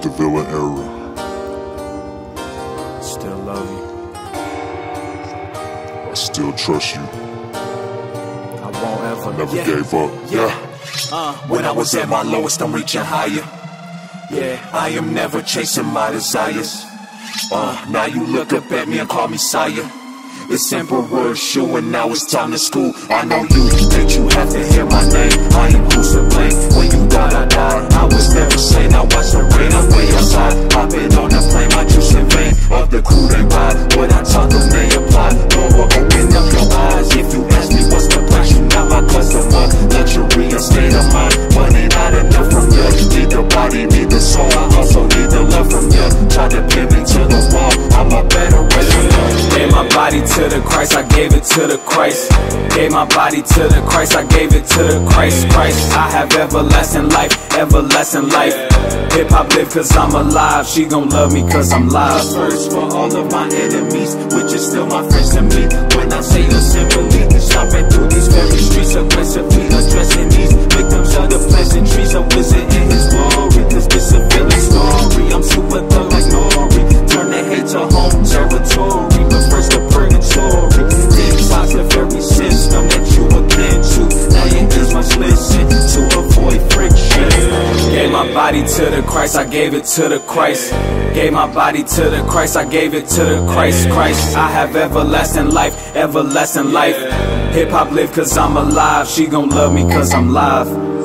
It's the villain era. Still love you. I still trust you. I won't ever. Never Yeah. gave up. Yeah. Uh, when I was at my lowest, I'm reaching higher. Yeah, I am never chasing my desires. Uh, now you look up at me and call me sire. It's emperor Shu and now it's time to school. I know you think you have to hear my name. I am who's I'm way outside. To the Christ, I gave it to the Christ. Gave my body to the Christ, I gave it to the Christ. Christ, I have everlasting life, everlasting life. Hip hop live cause I'm alive, she gon' love me cause I'm live. First for all of my enemies, which is still my friends to me. When I say body to the Christ, I gave it to the Christ. Gave my body to the Christ, I gave it to the Christ. Christ, I have everlasting life, everlasting life. Hip hop live cause I'm alive, she gon' love me cause I'm live.